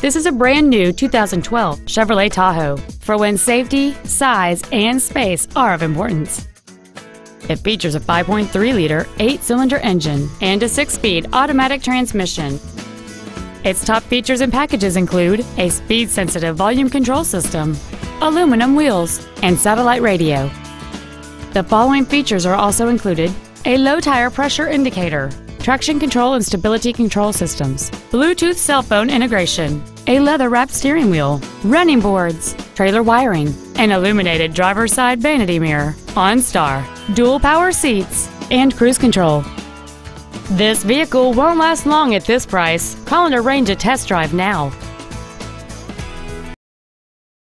This is a brand new 2012 Chevrolet Tahoe for when safety, size, and space are of importance. It features a 5.3-liter eight-cylinder engine and a six-speed automatic transmission. Its top features and packages include a speed-sensitive volume control system, aluminum wheels, and satellite radio. The following features are also included a low tire pressure indicator, traction control and stability control systems, Bluetooth cell phone integration, a leather-wrapped steering wheel, running boards, trailer wiring, an illuminated driver's side vanity mirror, OnStar, dual power seats, and cruise control. This vehicle won't last long at this price. Call and arrange a test drive now.